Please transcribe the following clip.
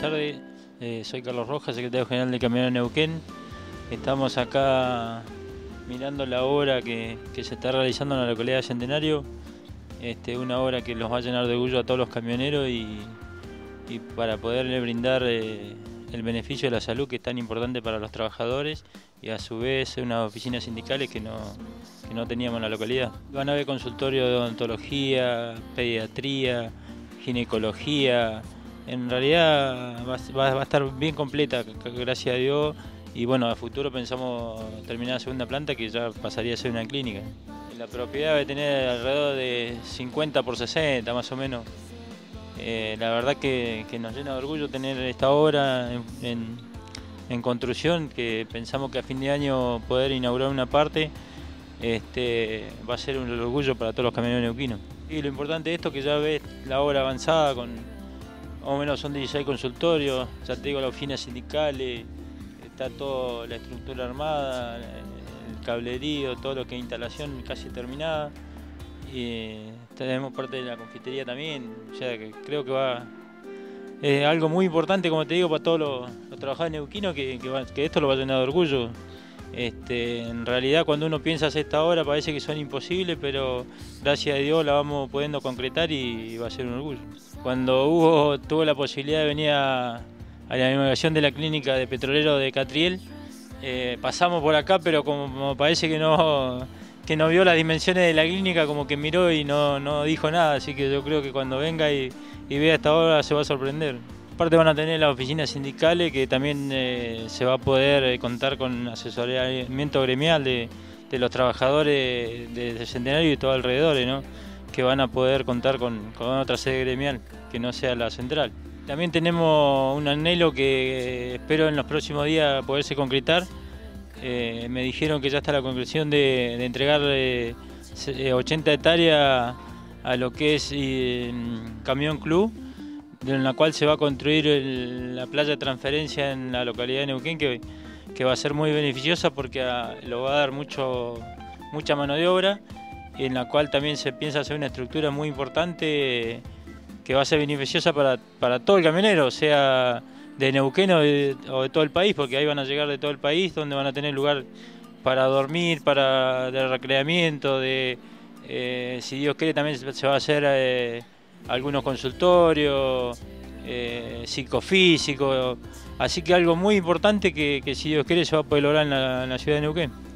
tardes. Eh, soy Carlos Rojas, secretario general de Camionero Neuquén. Estamos acá mirando la obra que, se está realizando en la localidad de Centenario. Este, una obra que los va a llenar de orgullo a todos los camioneros y, para poderle brindar eh, el beneficio de la salud que es tan importante para los trabajadores y a su vez unas oficinas sindicales que no, que no teníamos en la localidad. Van a haber consultorio de odontología, pediatría, ginecología, en realidad va, a estar bien completa, gracias a Dios. Y bueno, a futuro pensamos terminar la segunda planta que ya pasaría a ser una clínica. La propiedad debe tener alrededor de 50 por 60 más o menos. Eh, la verdad que, nos llena de orgullo tener esta obra en, construcción, que pensamos que a fin de año poder inaugurar una parte este, va a ser un orgullo para todos los camioneros neuquinos. Y lo importante de esto es que ya ves la obra avanzada con, más o menos son 16 consultorios, ya te digo, las oficinas sindicales, está toda la estructura armada, el cablerío, todo lo que es instalación casi terminada. Y tenemos parte de la confitería también, o sea que creo que va. Es algo muy importante, como te digo, para todos los, trabajadores neuquinos, que, que, esto lo va a llenar de orgullo. Este, en realidad cuando uno piensa hacer esta obra parece que son imposibles, pero gracias a Dios la vamos pudiendo concretar y va a ser un orgullo. Cuando Hugo tuvo la posibilidad de venir a, la inauguración de la clínica de petrolero de Catriel, eh, pasamos por acá, pero como, parece que no, que no vio las dimensiones de la clínica, como que miró y no, no dijo nada, así que yo creo que cuando venga y, vea esta obra se va a sorprender. Aparte van a tener las oficinas sindicales que también eh, se va a poder eh, contar con asesoramiento gremial de, los trabajadores de, Centenario y todo alrededor, ¿no? que van a poder contar con, otra sede gremial que no sea la central. También tenemos un anhelo que espero en los próximos días poderse concretar. Eh, me dijeron que ya está la conclusión de, entregar 80 hectáreas a lo que es Camión Club, en la cual se va a construir la playa de transferencia en la localidad de Neuquén, que, que va a ser muy beneficiosa porque ah, lo va a dar mucho, mucha mano de obra en la cual también se piensa hacer una estructura muy importante que va a ser beneficiosa para, todo el camionero, sea de Neuquén o de, todo el país, porque ahí van a llegar de todo el país, donde van a tener lugar para dormir, para de recreamiento, de eh, si Dios quiere también se va a hacer eh, algunos consultorios, eh, psicofísicos, así que algo muy importante que, si Dios quiere se va a poder lograr en la ciudad de Neuquén.